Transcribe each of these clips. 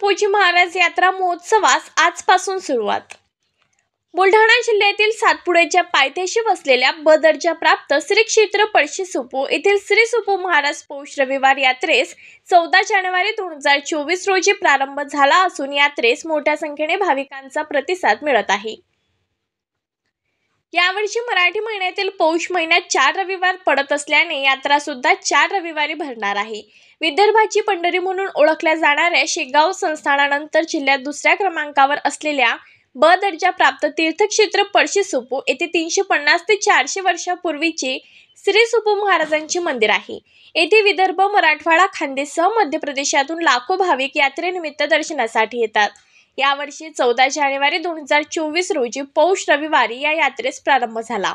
तुकोजी महाराज यात्रा महोत्सवास आजपासून सुरुवात. बुलढाणा जिल्ह्यातील सातपुड्याच्या पायथ्याशी वसलेल्या ब दर्जा प्राप्त श्री क्षेत्र पळशी सुपू येथील श्री सुपू महाराज पौष रविवार यात्रेस चौदा जानेवारी दोन हजार चोवीस रोजी प्रारंभ झाला असून यात्रेस मोठ्या संख्येने भाविकांचा प्रतिसाद मिळत आहे. यावर्षी मराठी महिन्यातील पौष महिन्यात चार रविवार पडत असल्याने यात्रा सुद्धा चार रविवारी भरणार आहे. विदर्भाची पंढरी म्हणून ओळखल्या जाणाऱ्या शेगाव संस्थानानंतर जिल्ह्यात दुसऱ्या क्रमांकावर असलेल्या ब दर्जा प्राप्त तीर्थक्षेत्र पळशी सुपू येथे तीनशे पन्नास ते चारशे वर्षापूर्वीचे श्री सुपू महाराजांचे मंदिर आहे. येथे विदर्भ मराठवाडा खानदेशसह मध्य प्रदेशातून लाखो भाविक यात्रेनिमित्त दर्शनासाठी येतात. यावर्षी चौदा जानेवारी दोन हजार चोवीस रोजी पौष रविवारी या यात्रेस प्रारंभ झाला.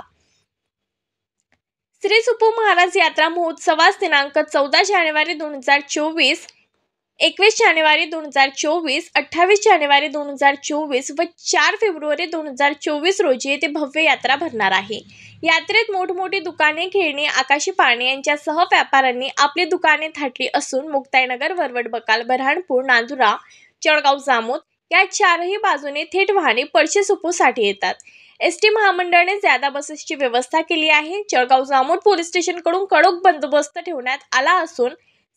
श्री सुपू महाराज यात्रा महोत्सवास दिनांक चौदा जानेवारी दोन हजार चोवीस एकवीस जानेवारी दोन हजार चोवीस अठ्ठावीस जानेवारी दोन हजार चोवीस व चार फेब्रुवारी दोन हजार चोवीस रोजी येथे भव्य यात्रा भरणार आहे. यात्रेत मोठमोठी दुकाने खेळणी आकाशी पाणी यांच्यासह व्यापाऱ्यांनी आपली दुकाने थाटली असून मुक्ताईनगर वरवड बकाल बऱ्हाणपूर नांदुरा जळगाव जामोद या चारही बाजूने थेट वाहने पळशी सुपूसाठी येतात. एस टी महामंडळाने ज्यादा बसेसची व्यवस्था केली आहे जळगाव जामोद पोलीस स्टेशनकडून कडक बंदोबस्त ठेवण्यात आला असून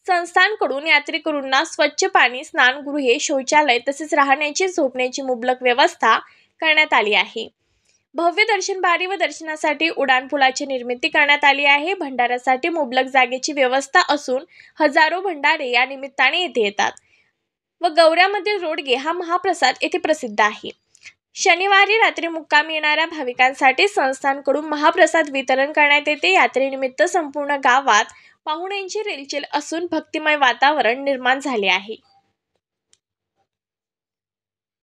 संस्थांकडून यात्रेकरूंना स्वच्छ पाणी स्नानगृहे शौचालय तसेच राहण्याची झोपण्याची मुबलक व्यवस्था करण्यात आली आहे. भव्य दर्शनबारी व दर्शनासाठी उड्डाणपुलाची निर्मिती करण्यात आली आहे. भंडाऱ्यासाठी मुबलक जागेची व्यवस्था असून हजारो भंडारे या निमित्ताने येथे येतात. व गौऱ्यामधील रोडगे हा महाप्रसाद येथे प्रसिद्ध आहे. शनिवारी रात्री मुक्काम येणाऱ्या भाविकांसाठी संस्थांकडून महाप्रसाद वितरण करण्यात येते. यात्रेनिमित्त संपूर्ण गावात पाहुण्यांची रेलचेल असून भक्तिमय वातावरण निर्माण झाले आहे.